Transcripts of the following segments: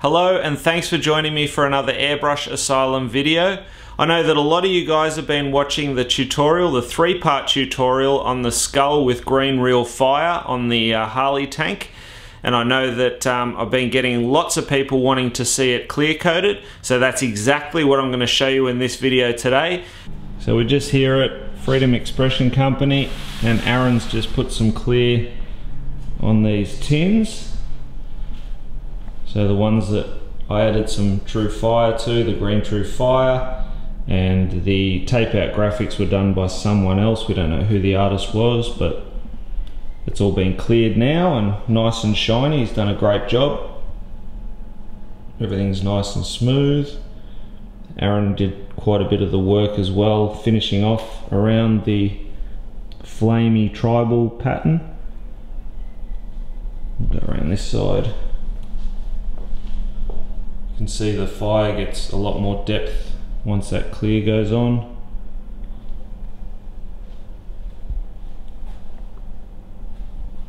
Hello and thanks for joining me for another Airbrush Asylum video. I know that a lot of you guys have been watching the tutorial, the three-part tutorial on the skull with green real fire on the uh, Harley tank. And I know that um, I've been getting lots of people wanting to see it clear coated. So that's exactly what I'm gonna show you in this video today. So we're just here at Freedom Expression Company and Aaron's just put some clear on these tins. So the ones that I added some True Fire to, the green True Fire, and the tape out graphics were done by someone else. We don't know who the artist was, but it's all been cleared now and nice and shiny. He's done a great job. Everything's nice and smooth. Aaron did quite a bit of the work as well, finishing off around the flamey tribal pattern. Go around this side. Can see the fire gets a lot more depth once that clear goes on.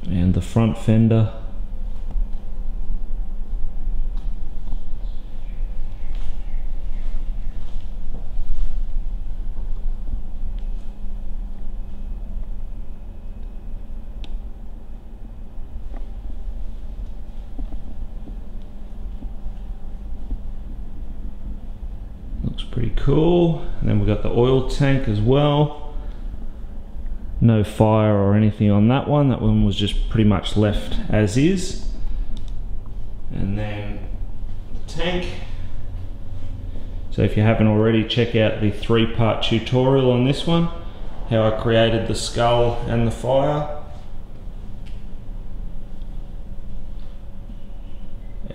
And the front fender pretty cool. And then we've got the oil tank as well. No fire or anything on that one. That one was just pretty much left as is. And then the tank. So if you haven't already, check out the three-part tutorial on this one. How I created the skull and the fire.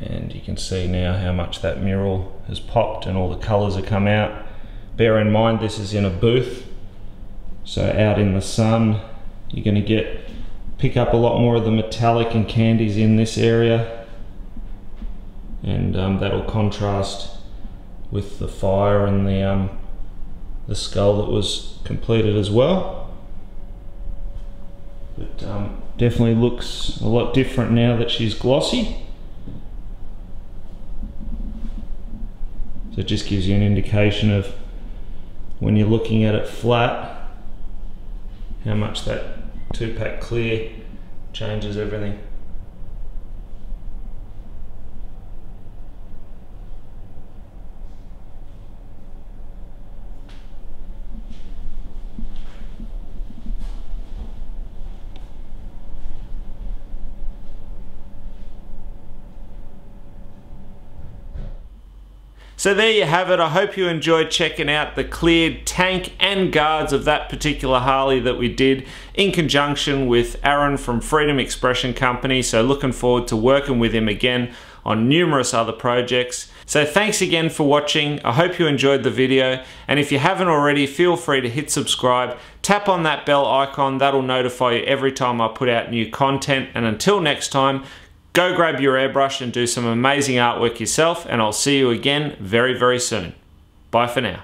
And you can see now how much that mural has popped and all the colors have come out. Bear in mind this is in a booth, so out in the sun you're going to get pick up a lot more of the metallic and candies in this area and um, that'll contrast with the fire and the um, the skull that was completed as well. But um, definitely looks a lot different now that she's glossy. So it just gives you an indication of when you're looking at it flat, how much that two pack clear changes everything. So there you have it. I hope you enjoyed checking out the cleared tank and guards of that particular Harley that we did in conjunction with Aaron from Freedom Expression Company. So looking forward to working with him again on numerous other projects. So thanks again for watching. I hope you enjoyed the video. And if you haven't already, feel free to hit subscribe. Tap on that bell icon. That'll notify you every time I put out new content. And until next time, Go grab your airbrush and do some amazing artwork yourself, and I'll see you again very, very soon. Bye for now.